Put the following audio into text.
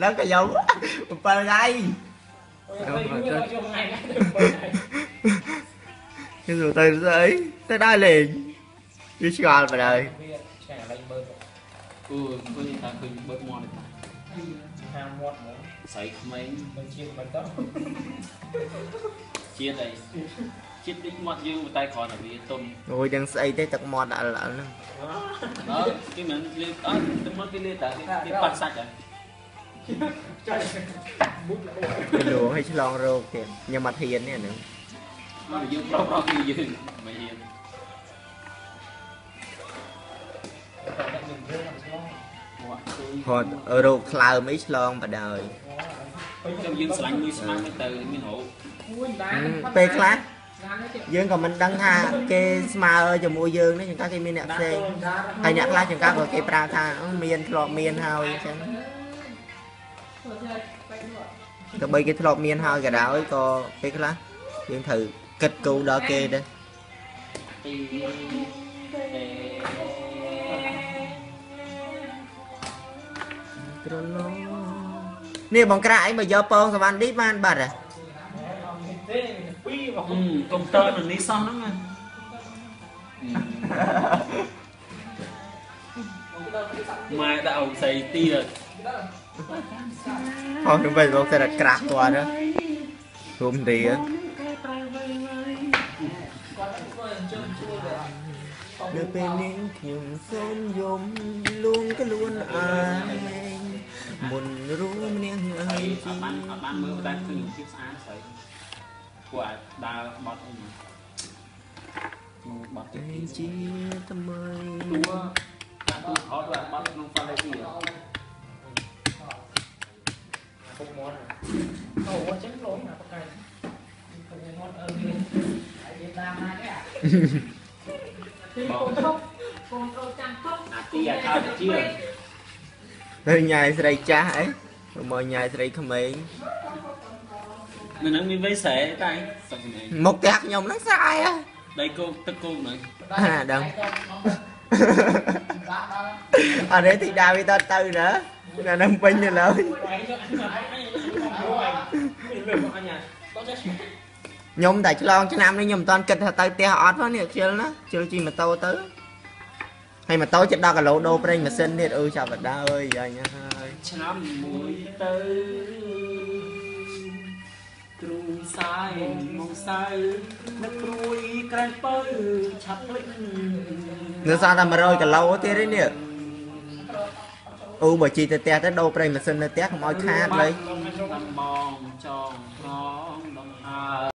ឡើងក៏យក7ថ្ងៃ Ôi, ôi, ôi, ôi, ngày nay được bảy ngày. គេទៅទៅស្អីទៅដើរលេងវាឆ្ងល់បណ្ដោយ Bây giờ, chả là anh bơi. អឺឃើញថាឃើញបើកមាត់ទេ Ham muộn nữa. ស្រីក្មេង Mình chia mình tóc. ជាតិអីជាតិដូចមាត់យើងតែគ្រាន់តែវាទុំអូយដឹងស្អីទេទឹកមាត់ដល់ដល់ហ្នឹងអើគេមិនលេអត់ទឹកមាត់គេលេតែគេប៉ាត់សាច់ហ៎ Trời, bút là ôi. គេលួងឲ្យឆ្លងរោគទៀតញ៉ាំអត់ហ៊ាននេះអាហ្នឹងមកយើងប្រុសប្រុសគេយើងមិនហ៊ាន Còn lại mình rơi làm sao? មាត់គឺគាត់រោគថ្លើមអីឆ្លងបណ្ដោយចាំយើងស្រឡាញ់មួយស្មាំទៅមានរោគ Ui, đá អឺ nó phát ពេលខ្លះ đá nó chịu. យើងក៏មិនដឹងថាគេស្មើជាមួយយើងនេះចង្កាគេមានអ្នក Đá ផ្សេង tôi, đá nó ហើយអ្នកខ្លះចង្កាក៏គេប្រើថាអឺមានធ្លាប់មានហើយអញ្ចឹង ទៅបីគេធ្លាប់មានហើយក៏ដោយក៏ពេលខ្លះយើងត្រូវគិតគូរដល់គេដែរទីត្រឡងនេះបងក្រាក់អីមកយកពងសវណ្ណឌីបានបាត់ហ៎ Thế này mình quy vào អឺកុំព្យូទ័រនៅនេះសោះហ្នឹងណាម៉ែដាក់អុកស្អីទៀតហោះ នឹងបីបងតែក្រាក់គាត់ហ៎រួមទីហ៎នៅពេលនេះខ្ញុំសូមយំលួងខ្លួនអាយមុនរួមនាងអើយអជីត់បានអត់បានមើលតែឃើញភាពស្អាតស្អីពួកអាចដើរបត់អីមកមកបត់ទៅអើយជីថ្មីតួ không món ồ có trứng lỗi mà có cây không có món ơn đi tại vì ta hai cái à thì con không con câu chăn không អាទីអាថាទៅជាទៅញ៉ាយស្រីចាស់អីមកញ៉ាយស្រីក្មេងនៅនឹងមានវ័យស្រែតែសឹកនេះមកផ្ទះខ្ញុំហ្នឹងស្រែហ៎ដៃគោកទឹកគោកហ្នឹងអាដឹងអរេទីដាវីតទៅណា ណានឹងពេញទៅឡើយ Quay cho anh mà anh ấy không mua anh mình lừa anh à có chắc ខ្ញុំតែឆ្លងឆ្នាំនេះខ្ញុំមិនតាន់គិតថាទៅផ្ទះអត់ផងនេះខ្ជិលណាខ្ជិលជិះម៉ូតូទៅហើយម៉ូតូជិត10គីឡូដូរប្រេងម៉ាស៊ីនទៀតអឺចាប់បដាអើយយ៉ាញ់ហើយឆ្នាំមួយទៅទ្រូងសាយមកសៅនឹកព្រួយក្រែងពៅឆាប់ភ្លេចនៅសល់តែ100គីឡូទៀតទេនេះ អូបើជីទៅផ្ទះទៅដូរប្រេងម៉ាស៊ីននៅផ្ទះកុំឲ្យខាតលើយតំបងចងក្រ